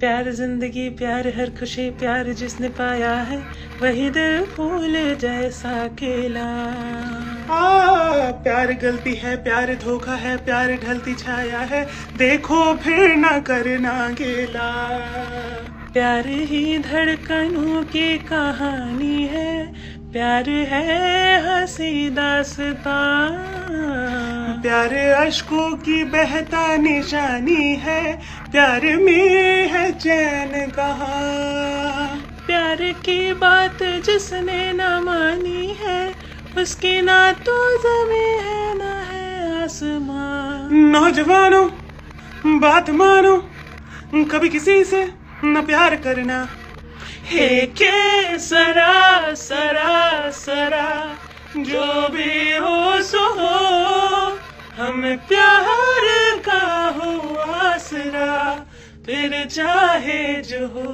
प्यार ज़िंदगी प्यार हर खुशी प्यार जिसने पाया है वही दिल फूल जैसा केला। आ, प्यार गलती है प्यार धोखा है प्यार ढलती छाया है देखो फिर ना करना गेला प्यार ही धड़कनों की कहानी है प्यार है हँसी दासता। प्यार अशकों की बहता निशानी है प्यार में है चैन कहा। प्यार की बात जिसने न मानी है उसकी ना तो जमी है ना है आसमान। नौजवानों बात मानो कभी किसी से न प्यार करना। हे के सरा सरा सरा जो भी हो सो हो, हम प्यार का हो आसरा, फिर चाहे जो हो।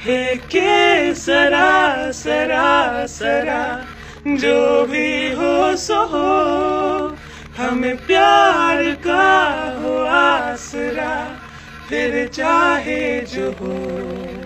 हे के सरा सरा सरा जो भी हो सो हो, हमें प्यार का हो आसरा, फिर चाहे जो हो।